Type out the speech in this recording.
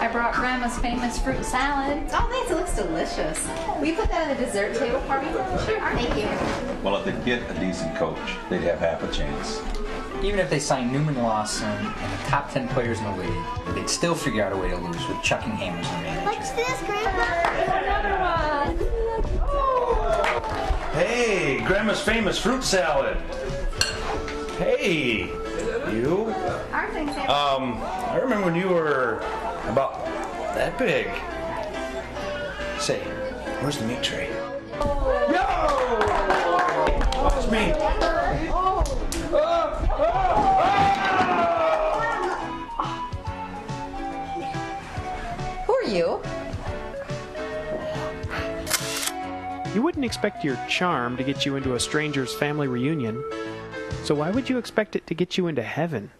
I brought Grandma's famous fruit salad. Oh, thanks. It looks delicious. We put that on the dessert table for me? Sure. Thank you. Well, if they get a decent coach, they'd have half a chance. Even if they signed Newman Lawson and the top 10 players in the league, they'd still figure out a way to lose with chucking hammers and managers. What's this, Grandma? Hey, Grandma's famous fruit salad. Hey, you. Our things Um, I remember when you were about that big. Say, where's the meat tray? Yo! Watch me. Who are you? You wouldn't expect your charm to get you into a stranger's family reunion. So why would you expect it to get you into heaven?